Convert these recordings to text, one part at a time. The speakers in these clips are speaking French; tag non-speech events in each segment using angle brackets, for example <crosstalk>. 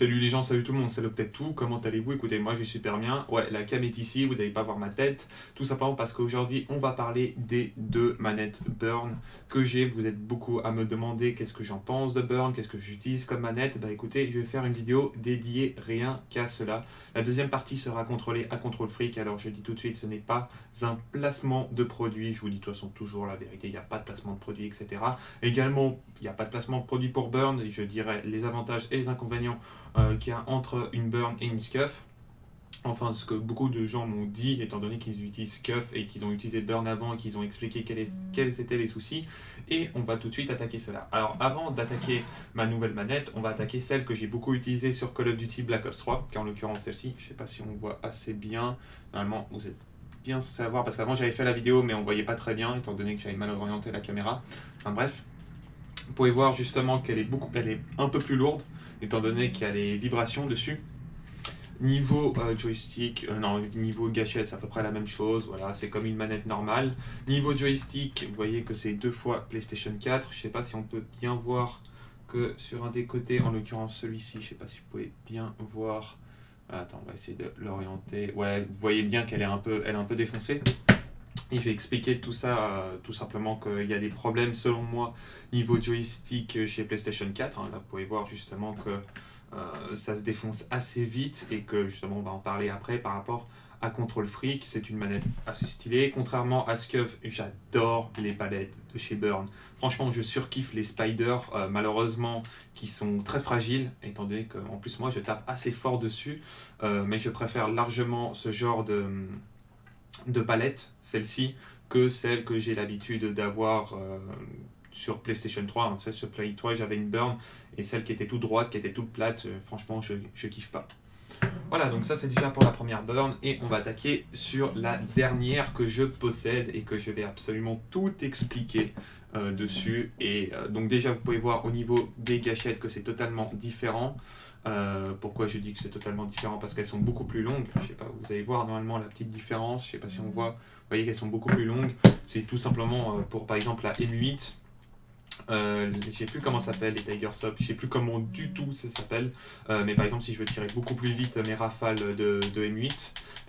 Salut les gens, salut tout le monde, c'est peut-être tout. Comment allez-vous? Écoutez, moi je vais super bien. Ouais, la cam est ici, vous n'allez pas voir ma tête. Tout simplement parce qu'aujourd'hui, on va parler des deux manettes Burn que j'ai. Vous êtes beaucoup à me demander qu'est-ce que j'en pense de Burn, qu'est-ce que j'utilise comme manette. Bah écoutez, je vais faire une vidéo dédiée rien qu'à cela. La deuxième partie sera contrôlée à Control Freak. Alors je dis tout de suite, ce n'est pas un placement de produit. Je vous dis de toute façon toujours la vérité, il n'y a pas de placement de produit, etc. Également, il n'y a pas de placement de produit pour Burn. Je dirais les avantages et les inconvénients qu'il y a entre une burn et une scuff. Enfin, ce que beaucoup de gens m'ont dit, étant donné qu'ils utilisent Scuff et qu'ils ont utilisé Burn avant et qu'ils ont expliqué quels, quels, étaient les soucis. Et on va tout de suite attaquer cela. Alors, avant d'attaquer ma nouvelle manette, on va attaquer celle que j'ai beaucoup utilisée sur Call of Duty Black Ops 3, qui est en l'occurrence celle-ci. Je ne sais pas si on voit assez bien. Normalement, vous êtes bien censé la voir, parce qu'avant j'avais fait la vidéo, mais on voyait pas très bien, étant donné que j'avais mal orienté la caméra. Enfin bref, vous pouvez voir justement qu'elle est, beaucoup, elle est un peu plus lourde étant donné qu'il y a les vibrations dessus. Niveau euh, joystick, euh, non, niveau gâchette, c'est à peu près la même chose. Voilà, c'est comme une manette normale. Niveau joystick, vous voyez que c'est deux fois PlayStation 4. Je sais pas si on peut bien voir que sur un des côtés, en l'occurrence celui-ci, je sais pas si vous pouvez bien voir. Attends, on va essayer de l'orienter. Ouais, vous voyez bien qu'elle est un peu défoncée. Et j'ai expliqué tout ça, euh, tout simplement qu'il y a des problèmes selon moi niveau joystick chez PlayStation 4. Hein. Là, vous pouvez voir justement que euh, ça se défonce assez vite et que justement on va en parler après par rapport à Control Freak. C'est une manette assez stylée. Contrairement à Scuff, j'adore les palettes de chez Burn. Franchement, je surkiffe les spiders, euh, malheureusement, qui sont très fragiles, étant donné qu'en plus moi je tape assez fort dessus. mais je préfère largement ce genre de de palette, celle-ci, que celle que j'ai l'habitude d'avoir euh, sur PlayStation 3. celle sur Play 3, j'avais une burn, et celle qui était toute droite, qui était toute plate, euh, franchement, je, je kiffe pas. Voilà, donc ça c'est déjà pour la première burn et on va attaquer sur la dernière que je possède et que je vais absolument tout expliquer euh, dessus. Et donc déjà vous pouvez voir au niveau des gâchettes que c'est totalement différent. Euh, pourquoi je dis que c'est totalement différent? Parce qu'elles sont beaucoup plus longues. Je sais pas, vous allez voir normalement la petite différence. Je sais pas si on voit. Vous voyez qu'elles sont beaucoup plus longues. C'est tout simplement euh, pour par exemple la M8. Euh, je sais plus comment ça s'appelle les Tiger Stop, je sais plus comment du tout ça s'appelle, euh, mais par exemple si je veux tirer beaucoup plus vite mes rafales de, de M8,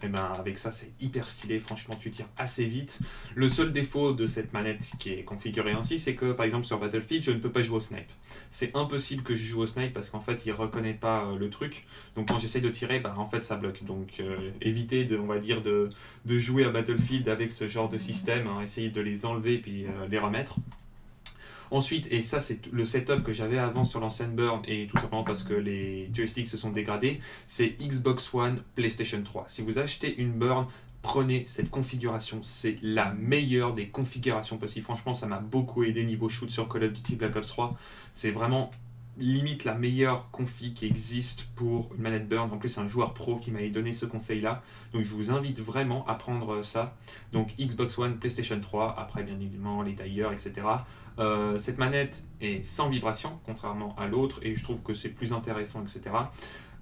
et eh ben avec ça c'est hyper stylé, franchement tu tires assez vite. Le seul défaut de cette manette qui est configurée ainsi, c'est que par exemple sur Battlefield je ne peux pas jouer au snipe. C'est impossible que je joue au snipe parce qu'en fait il reconnaît pas euh, le truc, donc quand j'essaie de tirer, bah en fait ça bloque. Donc euh, évitez de, on va dire, de, de, jouer à Battlefield avec ce genre de système, hein, essayez de les enlever puis les remettre. Ensuite, et ça c'est le setup que j'avais avant sur l'ancienne Burn, et tout simplement parce que les joysticks se sont dégradés, c'est Xbox One, PlayStation 3. Si vous achetez une Burn, prenez cette configuration, c'est la meilleure des configurations possibles. Franchement, ça m'a beaucoup aidé niveau shoot sur Call of Duty Black Ops 3. C'est vraiment limite la meilleure config qui existe pour une manette Burn. En plus, c'est un joueur pro qui m'avait donné ce conseil-là. Donc, je vous invite vraiment à prendre ça. Donc, Xbox One, PlayStation 3, après, bien évidemment, les tailleurs, etc. Euh, cette manette est sans vibration, contrairement à l'autre, et je trouve que c'est plus intéressant, etc.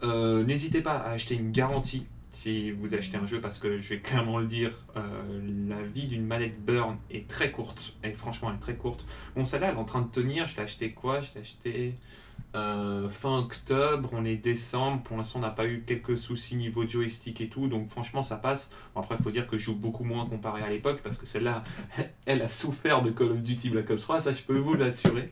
Euh, n'hésitez pas à acheter une garantie si vous achetez un jeu, parce que je vais clairement le dire, euh, la vie d'une manette Burn est très courte, et franchement elle est très courte. Bon, celle-là elle est en train de tenir, je l'ai acheté quoi? Je l'ai acheté euh, fin octobre, on est décembre, pour l'instant on n'a pas eu quelques soucis niveau joystick et tout, donc franchement ça passe. Bon, après il faut dire que je joue beaucoup moins comparé à l'époque, parce que celle-là, <laughs> elle a souffert de Call of Duty Black Ops 3, ça je peux vous l'assurer.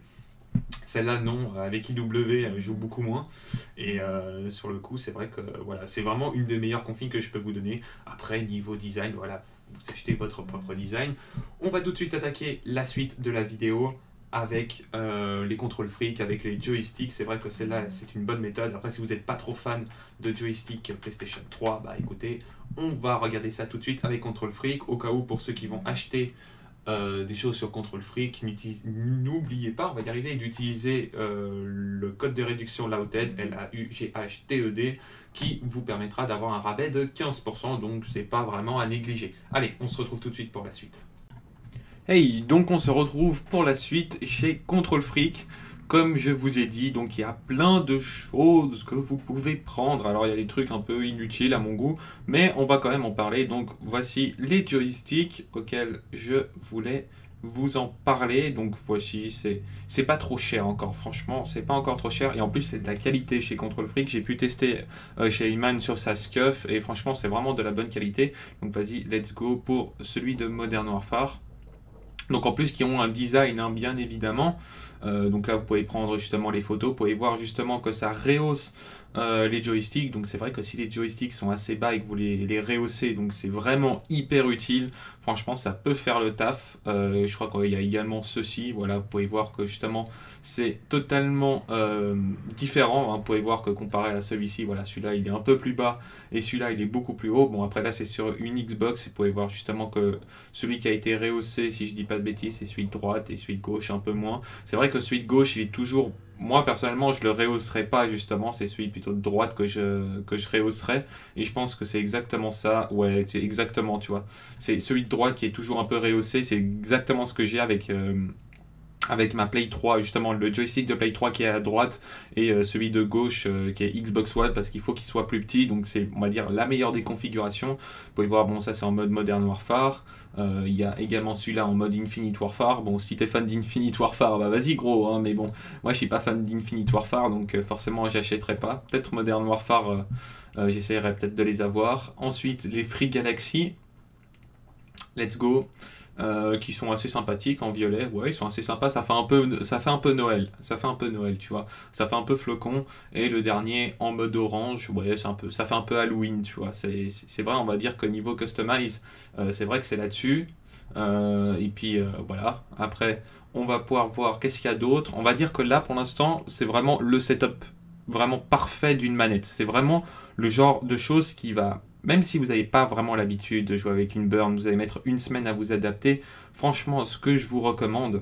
Celle-là, non. Avec IW, elle joue beaucoup moins. Et euh, sur le coup, c'est vrai que voilà, c'est vraiment une des meilleures configs que je peux vous donner. Après, niveau design, voilà, vous achetez votre propre design. On va tout de suite attaquer la suite de la vidéo avec euh, les contrôles freak, avec les joysticks. C'est vrai que celle-là, c'est une bonne méthode. Après, si vous n'êtes pas trop fan de joystick PlayStation 3, bah écoutez, on va regarder ça tout de suite avec contrôle freak. Au cas où, pour ceux qui vont acheter euh, des choses sur Control Freak. N'oubliez pas, on va y arriver, d'utiliser euh, le code de réduction LAUTED, L-A-U-G-H-T-E-D, qui vous permettra d'avoir un rabais de 15%, donc c'est pas vraiment à négliger. Allez, on se retrouve tout de suite pour la suite. Hey, donc on se retrouve pour la suite chez Control Freak. Comme je vous ai dit, il y a plein de choses que vous pouvez prendre. Alors il y a des trucs un peu inutiles à mon goût, mais on va quand même en parler. Donc voici les joysticks auxquels je voulais vous en parler. Donc voici, c'est c'est pas trop cher encore, franchement, c'est pas encore trop cher. Et en plus, c'est de la qualité chez Control Freak. J'ai pu tester euh, chez Iman sur sa Scuff et franchement, c'est vraiment de la bonne qualité. Donc vas-y, let's go pour celui de Modern Warfare. Donc en plus, qui ont un design, hein, bien évidemment. Euh, donc là, vous pouvez prendre justement les photos, vous pouvez voir justement que ça rehausse euh, les joysticks. Donc c'est vrai que si les joysticks sont assez bas et que vous les, les rehaussez, donc c'est vraiment hyper utile. Franchement, ça peut faire le taf. Euh, je crois qu'il y a également ceci. Voilà, vous pouvez voir que justement c'est totalement euh, différent. Hein. Vous pouvez voir que comparé à celui-ci, voilà, celui-là il est un peu plus bas et celui-là il est beaucoup plus haut. Bon, après là c'est sur une Xbox vous pouvez voir justement que celui qui a été rehaussé, si je dis pas de bêtises, c'est celui de droite et celui de gauche un peu moins. C'est vrai que celui de gauche il est toujours moi personnellement je le rehausserai pas justement c'est celui plutôt de droite que je que je rehausserai et je pense que c'est exactement ça. Ouais exactement tu vois. C'est celui de droite qui est toujours un peu rehaussé. C'est exactement ce que j'ai avec euh, avec ma Play 3, justement le joystick de Play 3 qui est à droite et euh, celui de gauche euh, qui est Xbox One parce qu'il faut qu'il soit plus petit, donc c'est on va dire la meilleure des configurations. Vous pouvez voir, bon ça c'est en mode Modern Warfare, euh, il y a également celui-là en mode Infinite Warfare. Bon si t'es fan d'Infinite Warfare, bah vas-y gros, hein, mais bon moi je suis pas fan d'Infinite Warfare donc forcément j'achèterai pas. Peut-être Modern Warfare, j'essaierai peut-être de les avoir. Ensuite les Free Galaxy, let's go. Euh, qui sont assez sympathiques en violet. Ouais, ils sont assez sympas. Ça fait un peu, ça fait un peu Noël. Ça fait un peu Noël, tu vois. Ça fait un peu flocon. Et le dernier en mode orange, ouais, c'est un peu, ça fait un peu Halloween, tu vois. C'est vrai, on va dire que niveau customize, euh, c'est vrai que c'est là-dessus. Euh, et puis voilà. Après, on va pouvoir voir qu'est-ce qu'il y a d'autre. On va dire que là, pour l'instant, c'est vraiment le setup vraiment parfait d'une manette. C'est vraiment le genre de choses qui va même si vous n'avez pas vraiment l'habitude de jouer avec une burn, vous allez mettre une semaine à vous adapter, franchement, ce que je vous recommande,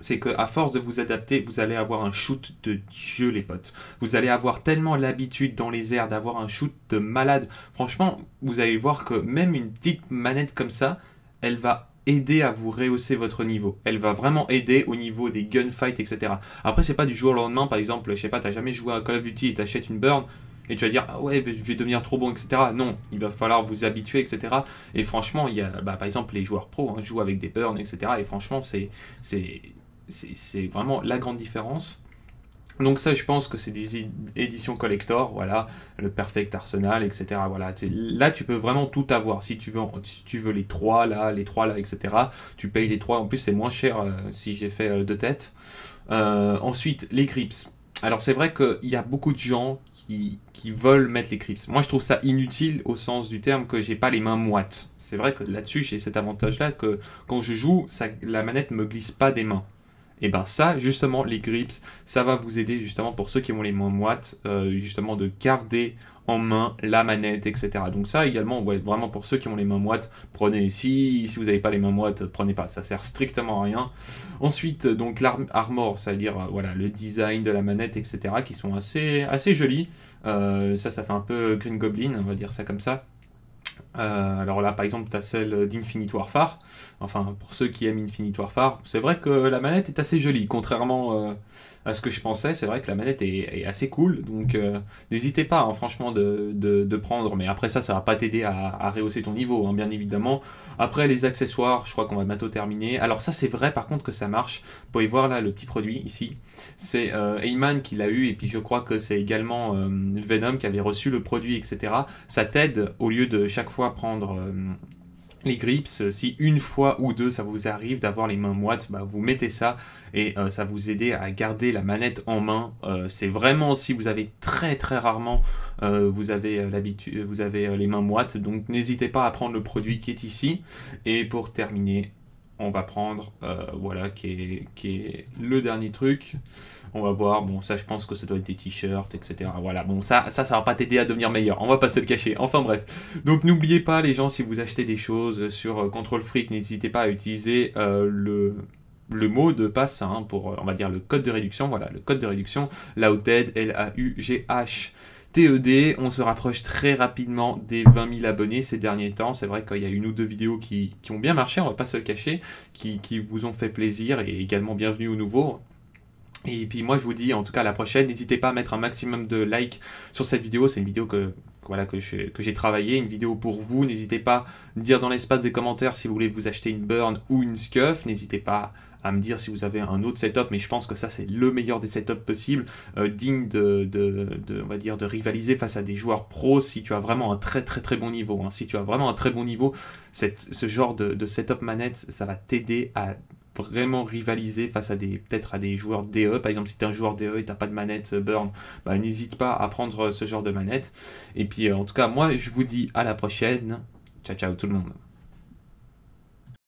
c'est qu'à force de vous adapter, vous allez avoir un shoot de dieu, les potes. Vous allez avoir tellement l'habitude dans les airs d'avoir un shoot de malade. Franchement, vous allez voir que même une petite manette comme ça, elle va aider à vous rehausser votre niveau. Elle va vraiment aider au niveau des gunfights, etc. Après, c'est pas du jour au lendemain, par exemple, je sais pas, t'as jamais joué à Call of Duty et t'achètes une burn, et tu vas dire ah ouais je vais devenir trop bon etc non il va falloir vous habituer etc et franchement il y a bah, par exemple les joueurs pro hein, jouent avec des burns etc et franchement c'est c'est vraiment la grande différence donc ça, je pense que c'est des éditions collector, voilà, le Perfect Arsenal, etc. Voilà, là, tu peux vraiment tout avoir. Si tu veux, si tu veux les trois là, les trois là, etc. Tu payes les trois. En plus, c'est moins cher euh, si j'ai fait euh, deux têtes. Euh, ensuite, les grips. Alors c'est vrai qu'il y a beaucoup de gens qui, veulent mettre les crips. Moi je trouve ça inutile au sens du terme que j'ai pas les mains moites. C'est vrai que là-dessus j'ai cet avantage-là que quand je joue, la manette me glisse pas des mains. Et ben ça, justement, les grips, ça va vous aider justement pour ceux qui ont les mains moites, euh, justement de garder en main la manette, etc. Donc ça également, vraiment pour ceux qui ont les mains moites, prenez ici. Si vous n'avez pas les mains moites, prenez pas. Ça sert strictement à rien. Ensuite, donc l'armor, c'est-à-dire euh, voilà le design de la manette, etc. qui sont assez assez jolis. Euh, ça, ça fait un peu Green Goblin, on va dire ça comme ça. Euh, alors là, par exemple, tu as celle d'Infinite Warfare. Enfin, pour ceux qui aiment Infinite Warfare, c'est vrai que la manette est assez jolie, contrairement à ce que je pensais. C'est vrai que la manette est, assez cool, donc euh, n'hésitez pas, hein, franchement, de, prendre. Mais après ça, ça va pas t'aider à, rehausser ton niveau, hein, bien évidemment. Après, les accessoires, je crois qu'on va bientôt terminer. Alors ça, c'est vrai, par contre, que ça marche. Vous pouvez voir là le petit produit ici. C'est euh, Ayman qui l'a eu, et puis je crois que c'est également euh, Venom qui avait reçu le produit, etc. Ça t'aide, au lieu de chaque fois prendre les grips, euh, si une fois ou deux ça vous arrive d'avoir les mains moites, bah, vous mettez ça et euh, ça vous aider à garder la manette en main. Euh, c'est vraiment si vous avez très très rarement vous avez l'habitude, vous avez les mains moites, donc n'hésitez pas à prendre le produit qui est ici. Et pour terminer, on va prendre, euh, voilà, qui est, le dernier truc. On va voir, bon, ça je pense que ça doit être des t-shirts, etc. Voilà, bon, ça, ça, ça va pas t'aider à devenir meilleur, on va pas se le cacher. Enfin bref. Donc n'oubliez pas, les gens, si vous achetez des choses sur euh, Control Freak, n'hésitez pas à utiliser euh, le, mot de passe hein, pour, on va dire, le code de réduction. Voilà, le code de réduction, LAUGH, L-A-U-G-H. TED, on se rapproche très rapidement des 20 000 abonnés ces derniers temps. C'est vrai qu'il y a une ou deux vidéos qui, ont bien marché, on va pas se le cacher, qui, vous ont fait plaisir et également bienvenue aux nouveaux. Et puis moi je vous dis en tout cas à la prochaine, n'hésitez pas à mettre un maximum de likes sur cette vidéo, c'est une vidéo que, voilà, que j'ai travaillé, une vidéo pour vous, n'hésitez pas à dire dans l'espace des commentaires si vous voulez vous acheter une burn ou une scuff, n'hésitez pas à me dire si vous avez un autre setup, mais je pense que ça c'est le meilleur des setups possibles, euh, digne de, de, on va dire, de rivaliser face à des joueurs pros si tu as vraiment un très très très bon niveau. Hein. Si tu as vraiment un très bon niveau, ce genre de, setup manette, ça va t'aider à vraiment rivaliser face à des peut-être à des joueurs DE. Par exemple, si tu es un joueur DE et tu pas de manette euh, Burn, bah, n'hésite pas à prendre ce genre de manette. Et puis, euh, en tout cas, moi, je vous dis à la prochaine. Ciao, ciao tout le monde.